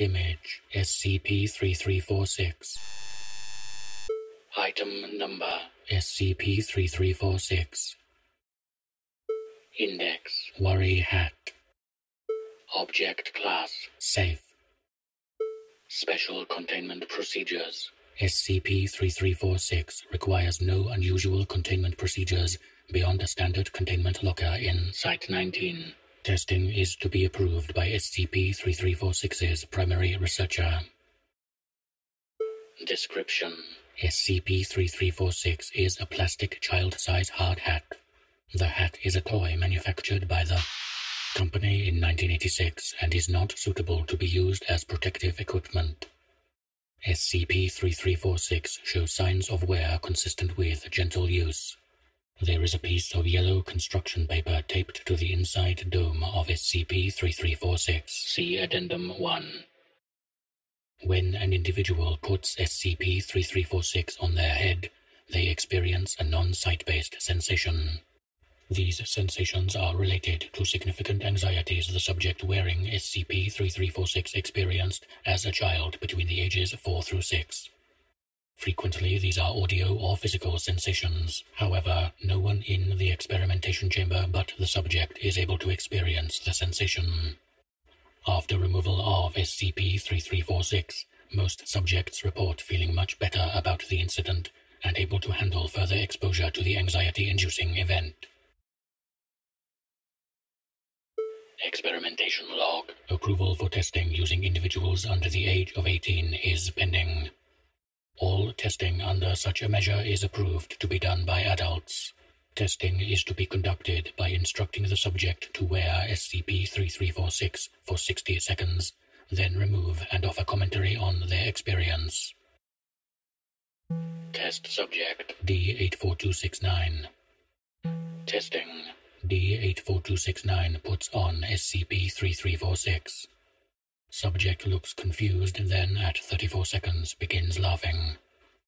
Image SCP-3346 Item Number SCP-3346 Index Worry Hat. Object Class Safe. Special Containment Procedures. SCP-3346 requires no unusual containment procedures beyond a standard containment locker in Site-19. Testing is to be approved by SCP-3346's primary researcher. Description SCP-3346 is a plastic child-size hard hat. The hat is a toy manufactured by the company in 1986 and is not suitable to be used as protective equipment. SCP-3346 shows signs of wear consistent with gentle use. There is a piece of yellow construction paper taped to the inside dome of SCP-3346. See Addendum 1. When an individual puts SCP-3346 on their head, they experience a non-sight-based sensation. These sensations are related to significant anxieties the subject wearing SCP-3346 experienced as a child between the ages 4 through 6. Frequently, these are audio or physical sensations. However, no one in the experimentation chamber but the subject is able to experience the sensation. After removal of SCP-3346, most subjects report feeling much better about the incident and able to handle further exposure to the anxiety-inducing event. Experimentation log. Approval for testing using individuals under the age of 18 is pending. All testing under such a measure is approved to be done by adults. Testing is to be conducted by instructing the subject to wear SCP-3346 for 60 seconds, then remove and offer commentary on their experience. Test subject D84269. Testing D84269 puts on SCP-3346. Subject looks confused, then at 34 seconds begins laughing.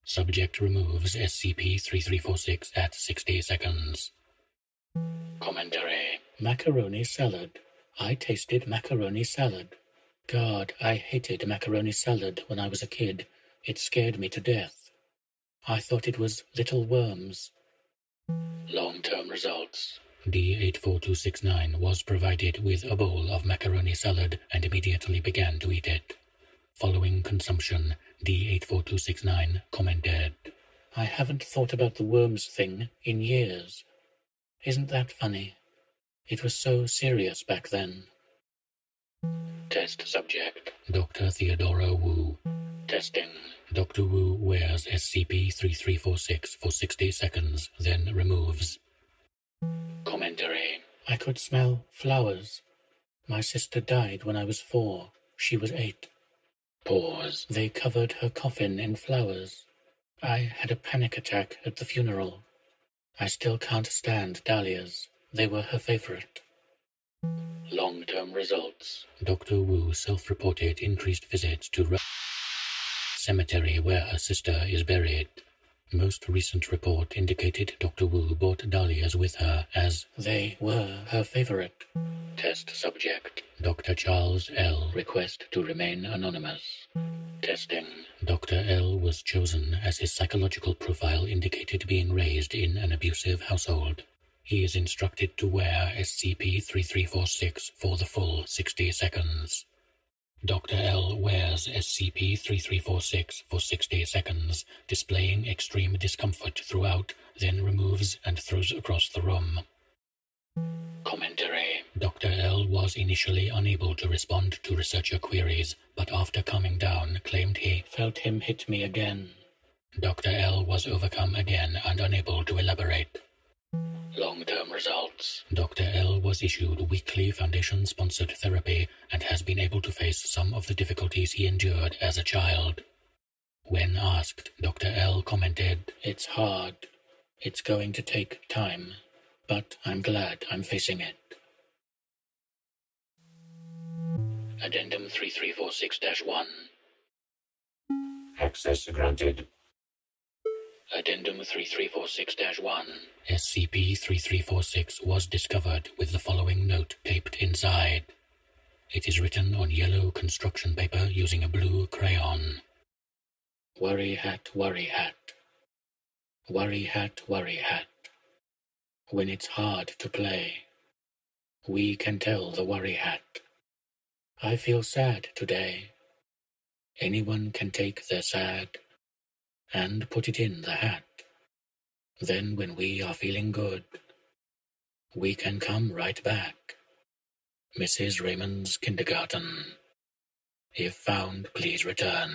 Subject removes SCP-3346 at 60 seconds. Commentary Macaroni salad. I tasted macaroni salad. God, I hated macaroni salad when I was a kid. It scared me to death. I thought it was little worms. Long-term results. D84269 was provided with a bowl of macaroni salad and immediately began to eat it. Following consumption, D84269 commented, I haven't thought about the worms thing in years. Isn't that funny? It was so serious back then. Test subject Dr. Theodora Wu. Testing. Dr. Wu wears SCP-3346 for 60 seconds, then removes I could smell flowers. My sister died when I was four. She was eight. Pause. They covered her coffin in flowers. I had a panic attack at the funeral. I still can't stand dahlias. They were her favorite. Long-term results. Dr. Wu self-reported increased visits to cemetery where her sister is buried. Most recent report indicated Dr. Wu brought dahlias with her as they were her favorite. Test subject Dr. Charles L. Request to remain anonymous. Testing Dr. L was chosen as his psychological profile indicated being raised in an abusive household. He is instructed to wear SCP-3346 for the full 60 seconds. Dr. L wears SCP-3346 for 60 seconds, displaying extreme discomfort throughout, then removes and throws across the room. Commentary Dr. L was initially unable to respond to researcher queries, but after calming down, claimed he felt him hit me again. Dr. L was overcome again and unable to elaborate. Long-term results. Dr. L was issued weekly Foundation-sponsored therapy and has been able to face some of the difficulties he endured as a child. When asked, Dr. L commented, It's hard. It's going to take time, but I'm glad I'm facing it. Addendum 3346-1 Access granted. Addendum 3346-1 SCP-3346 was discovered with the following note taped inside. It is written on yellow construction paper using a blue crayon. Worry hat, worry hat. Worry hat, worry hat. When it's hard to play, we can tell the worry hat. I feel sad today. Anyone can take their sad and put it in the hat. Then when we are feeling good, we can come right back. Mrs. Raymond's kindergarten. If found, please return.